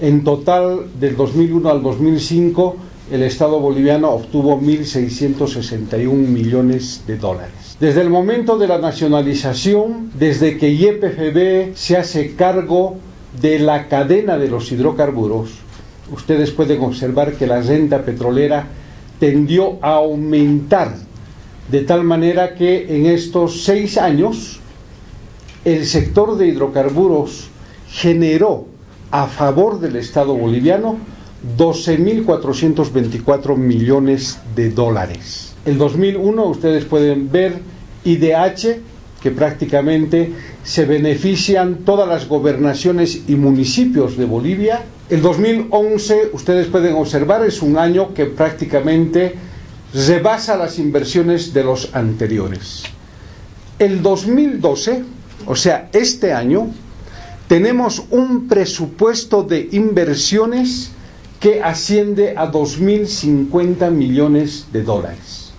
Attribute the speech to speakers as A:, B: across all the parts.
A: En total, del 2001 al 2005, el Estado boliviano obtuvo 1.661 millones de dólares. Desde el momento de la nacionalización, desde que YPFB se hace cargo de la cadena de los hidrocarburos, ustedes pueden observar que la renta petrolera tendió a aumentar de tal manera que en estos seis años el sector de hidrocarburos generó a favor del Estado boliviano 12.424 millones de dólares. El 2001 ustedes pueden ver IDH que prácticamente se benefician todas las gobernaciones y municipios de Bolivia. El 2011 ustedes pueden observar es un año que prácticamente rebasa las inversiones de los anteriores. El 2012, o sea, este año, tenemos un presupuesto de inversiones que asciende a 2.050 millones de dólares.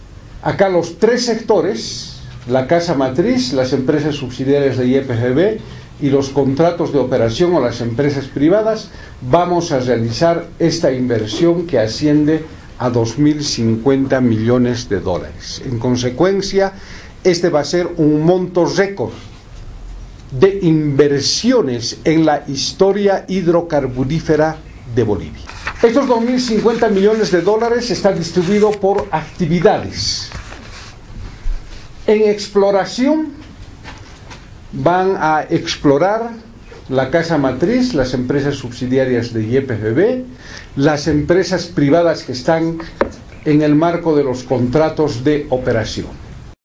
A: Acá los tres sectores, la casa matriz, las empresas subsidiarias de IEPGB y los contratos de operación o las empresas privadas, vamos a realizar esta inversión que asciende a 2.050 millones de dólares. En consecuencia, este va a ser un monto récord de inversiones en la historia hidrocarburífera de Bolivia. Estos 2.050 millones de dólares están distribuidos por actividades. En exploración van a explorar la casa matriz, las empresas subsidiarias de YPFB, las empresas privadas que están en el marco de los contratos de operación.